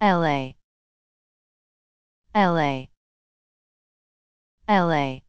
LA LA LA